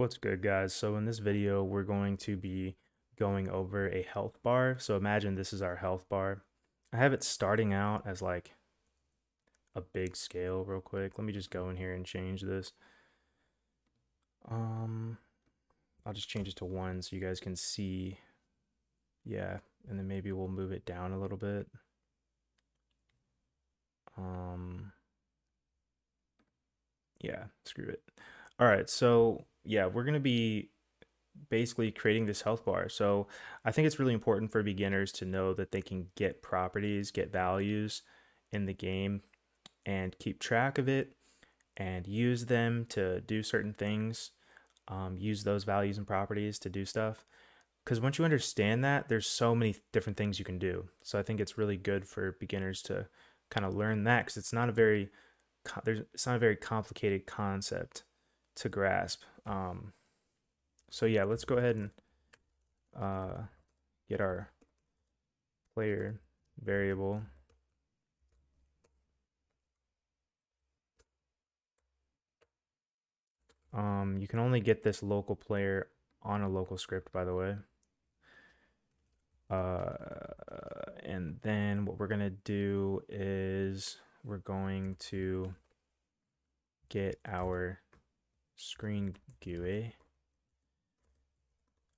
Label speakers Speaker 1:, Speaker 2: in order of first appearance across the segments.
Speaker 1: What's good guys? So in this video, we're going to be going over a health bar. So imagine this is our health bar. I have it starting out as like a big scale real quick. Let me just go in here and change this. Um, I'll just change it to one so you guys can see. Yeah, and then maybe we'll move it down a little bit. Um, yeah, screw it. All right, so yeah, we're going to be basically creating this health bar. So I think it's really important for beginners to know that they can get properties, get values in the game and keep track of it and use them to do certain things, um, use those values and properties to do stuff. Because once you understand that, there's so many different things you can do. So I think it's really good for beginners to kind of learn that because it's not a very there's it's not a very complicated concept to grasp. Um, so yeah, let's go ahead and uh, get our player variable. Um, you can only get this local player on a local script, by the way. Uh, and then what we're going to do is we're going to get our screen GUI,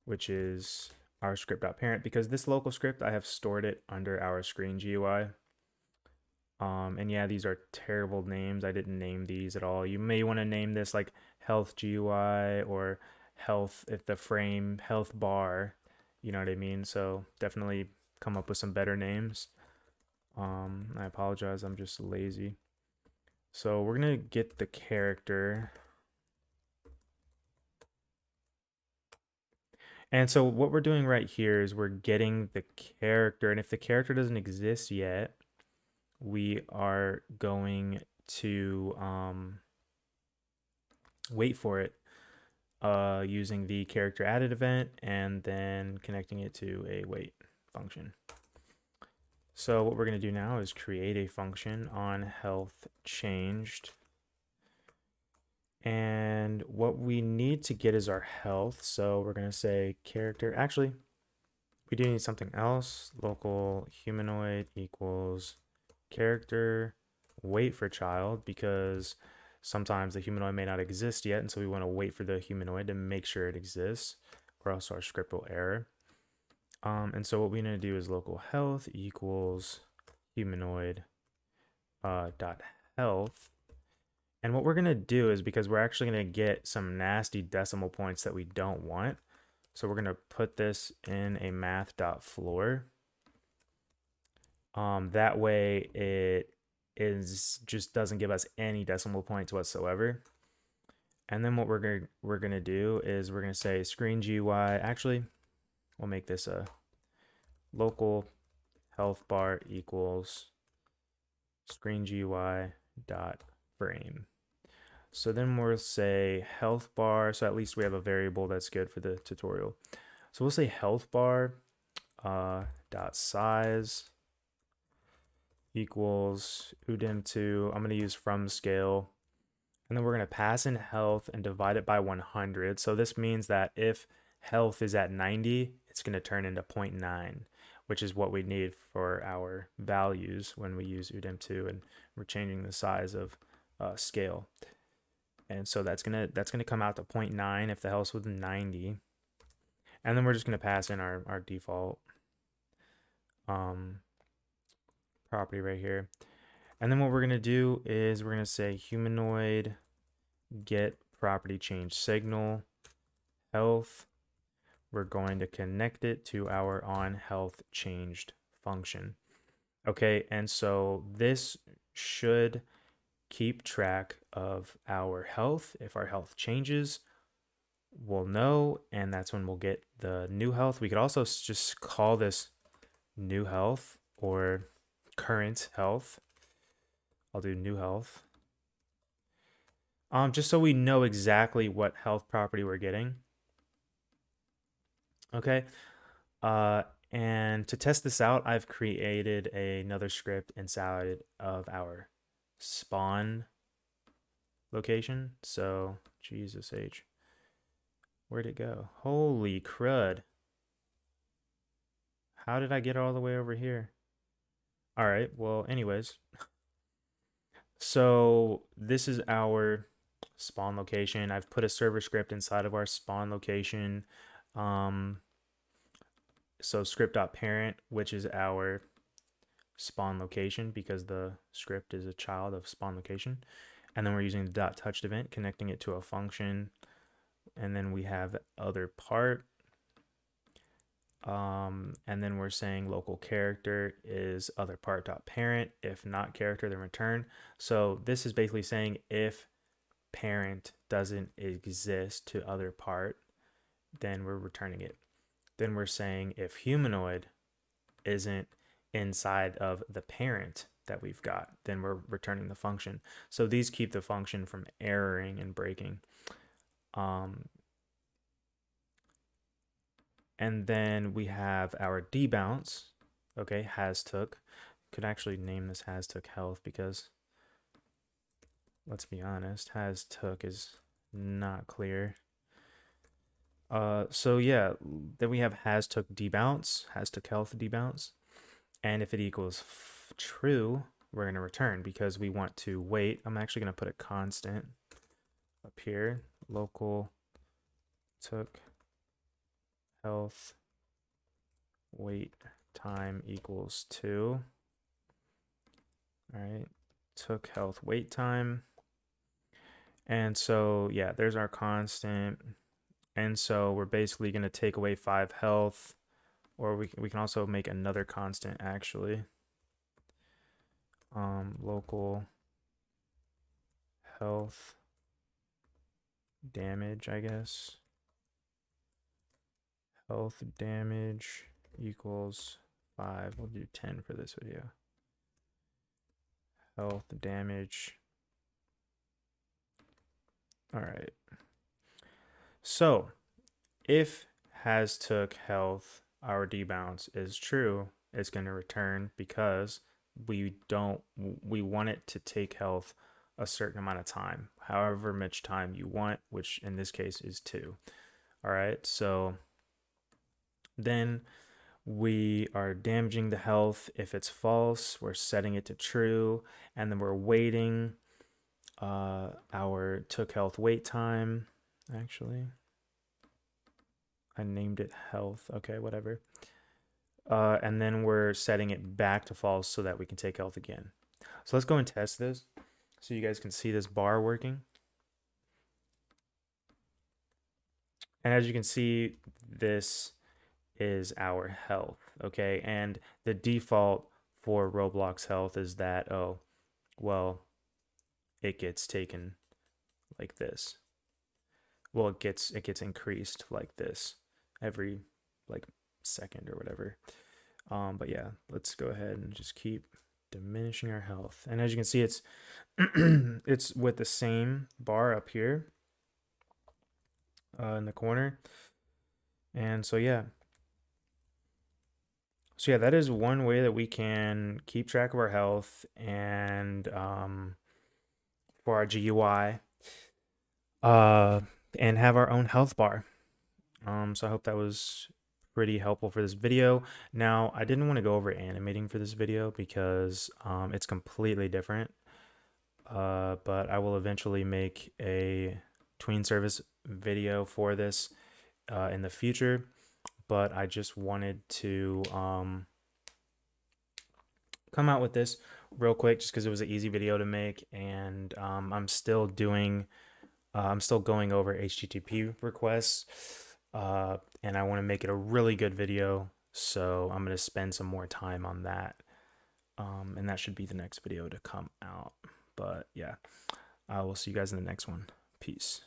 Speaker 1: which is our script.parent, because this local script, I have stored it under our screen GUI. Um, and yeah, these are terrible names. I didn't name these at all. You may want to name this like health GUI or health if the frame health bar, you know what I mean? So definitely come up with some better names. Um, I apologize, I'm just lazy. So we're gonna get the character And so what we're doing right here is we're getting the character. And if the character doesn't exist yet, we are going to um, wait for it uh, using the character added event and then connecting it to a wait function. So what we're going to do now is create a function on health changed and what we need to get is our health. So we're going to say character. Actually, we do need something else. Local humanoid equals character wait for child because sometimes the humanoid may not exist yet. And so we want to wait for the humanoid to make sure it exists or else our script will error. Um, and so what we need to do is local health equals humanoid uh, dot health and what we're going to do is because we're actually going to get some nasty decimal points that we don't want. So we're going to put this in a math.floor. Um, that way it is just doesn't give us any decimal points whatsoever. And then what we're going we're going to do is we're going to say screen GUI. Actually, we'll make this a local health bar equals screen GUI dot frame. So then we'll say health bar. So at least we have a variable that's good for the tutorial. So we'll say health bar uh, dot size equals udim2. I'm going to use from scale. And then we're going to pass in health and divide it by 100. So this means that if health is at 90, it's going to turn into 0.9, which is what we need for our values when we use udim2 and we're changing the size of uh, scale and so that's gonna that's gonna come out to 0.9 if the health's within 90 and then we're just gonna pass in our, our default um, property right here. And then what we're gonna do is we're gonna say humanoid get property change signal health. We're going to connect it to our on health changed function. Okay and so this should keep track of our health. If our health changes, we'll know, and that's when we'll get the new health. We could also just call this new health or current health. I'll do new health. Um, just so we know exactly what health property we're getting. Okay. Uh, and to test this out, I've created another script inside of our spawn location. So Jesus H. Where'd it go? Holy crud. How did I get all the way over here? All right, well, anyways. So this is our spawn location. I've put a server script inside of our spawn location. Um, so script.parent, which is our spawn location because the script is a child of spawn location. And then we're using the dot touched event, connecting it to a function. And then we have other part. Um, and then we're saying local character is other part dot parent. If not character, then return. So this is basically saying if parent doesn't exist to other part, then we're returning it. Then we're saying if humanoid isn't inside of the parent that we've got, then we're returning the function. So these keep the function from erroring and breaking. Um, and then we have our debounce, okay, has took. Could actually name this has took health because let's be honest, has took is not clear. Uh, so yeah, then we have has took debounce, has took health debounce. And if it equals true, we're going to return because we want to wait. I'm actually going to put a constant up here, local took health wait time equals 2. All right, took health wait time. And so, yeah, there's our constant. And so we're basically going to take away 5 health, or we, we can also make another constant, actually. Um, local health damage, I guess. Health damage equals 5. We'll do 10 for this video. Health damage all right. So if has took health, our debounce is true, it's going to return because we don't, we want it to take health a certain amount of time, however much time you want, which in this case is two. All right. So then we are damaging the health. If it's false, we're setting it to true, and then we're waiting uh, our took health wait time, actually. I named it health. Okay, whatever. Uh, and then we're setting it back to false so that we can take health again. So let's go and test this so you guys can see this bar working. And as you can see, this is our health, okay? And the default for Roblox health is that, oh, well, it gets taken like this. Well, it gets it gets increased like this every like second or whatever. Um, but yeah, let's go ahead and just keep diminishing our health. And as you can see, it's it's with the same bar up here uh, in the corner. And so yeah. So yeah, that is one way that we can keep track of our health and um, for our GUI uh, and have our own health bar. Um, so I hope that was pretty helpful for this video. Now, I didn't want to go over animating for this video because um, it's completely different. Uh, but I will eventually make a tween service video for this uh, in the future. But I just wanted to um, come out with this real quick just because it was an easy video to make and um, I'm still doing uh, I'm still going over HTTP requests uh, and I want to make it a really good video so I'm going to spend some more time on that. Um, and that should be the next video to come out. But yeah I will see you guys in the next one. Peace